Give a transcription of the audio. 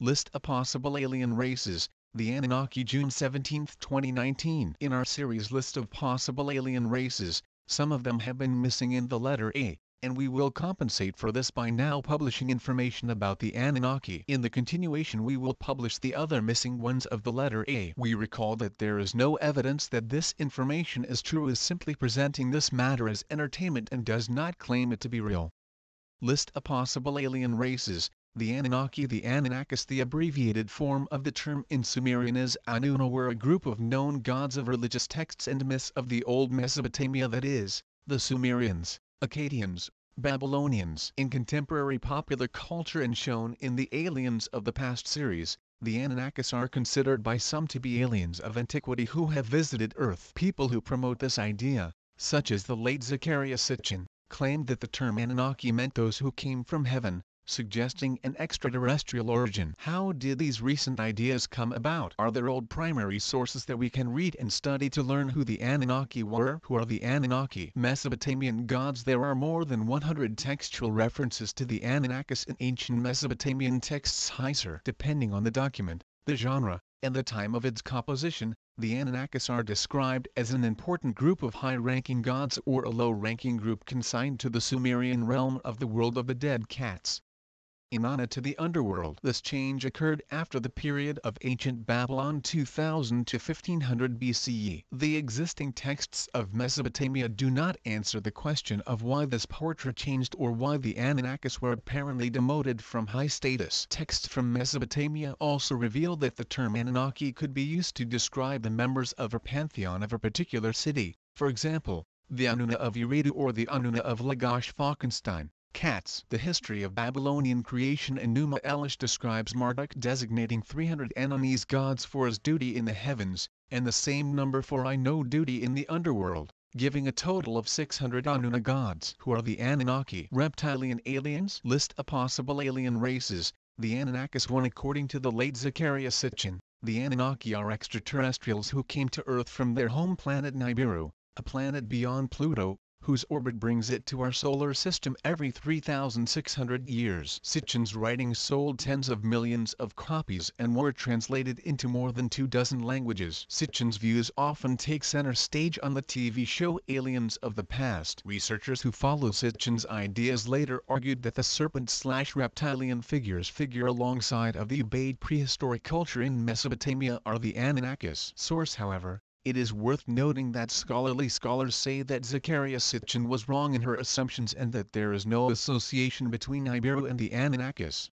List of possible alien races, the Anunnaki June 17, 2019 In our series list of possible alien races, some of them have been missing in the letter A, and we will compensate for this by now publishing information about the Anunnaki. In the continuation we will publish the other missing ones of the letter A. We recall that there is no evidence that this information is true is simply presenting this matter as entertainment and does not claim it to be real. List of possible alien races, the Anunnaki The Anunnakis the abbreviated form of the term in Sumerian is Anuna were a group of known gods of religious texts and myths of the old Mesopotamia that is, the Sumerians, Akkadians, Babylonians. In contemporary popular culture and shown in the Aliens of the Past series, the Anunnakis are considered by some to be aliens of antiquity who have visited Earth. People who promote this idea, such as the late Zecharia Sitchin, claimed that the term Anunnaki meant those who came from heaven, suggesting an extraterrestrial origin. How did these recent ideas come about? Are there old primary sources that we can read and study to learn who the Anunnaki were? Who are the Anunnaki? Mesopotamian gods There are more than 100 textual references to the Anunnakis in ancient Mesopotamian texts Heiser. Depending on the document, the genre, and the time of its composition, the Anunnakis are described as an important group of high-ranking gods or a low-ranking group consigned to the Sumerian realm of the world of the dead Katz. Inanna to the underworld. This change occurred after the period of ancient Babylon 2000 to 1500 BCE. The existing texts of Mesopotamia do not answer the question of why this portrait changed or why the Anunnakis were apparently demoted from high status. Texts from Mesopotamia also reveal that the term Anunnaki could be used to describe the members of a pantheon of a particular city, for example, the Anuna of Eridu or the Anuna of Lagash Falkenstein. Katz. The history of Babylonian creation Enuma Elish describes Marduk designating 300 Anunese gods for his duty in the heavens, and the same number for I know duty in the underworld, giving a total of 600 Anuna gods. Who are the Anunnaki? Reptilian aliens? List of possible alien races. The Anunnakis one according to the late Zecharia Sitchin, the Anunnaki are extraterrestrials who came to Earth from their home planet Nibiru, a planet beyond Pluto, whose orbit brings it to our solar system every 3,600 years. Sitchin's writings sold tens of millions of copies and were translated into more than two dozen languages. Sitchin's views often take center stage on the TV show Aliens of the Past. Researchers who follow Sitchin's ideas later argued that the serpent-slash-reptilian figures figure alongside of the Ubaid prehistoric culture in Mesopotamia are the Anunnakis. Source however, it is worth noting that scholarly scholars say that Zecharia Sitchin was wrong in her assumptions and that there is no association between Nibiru and the Anunnakis.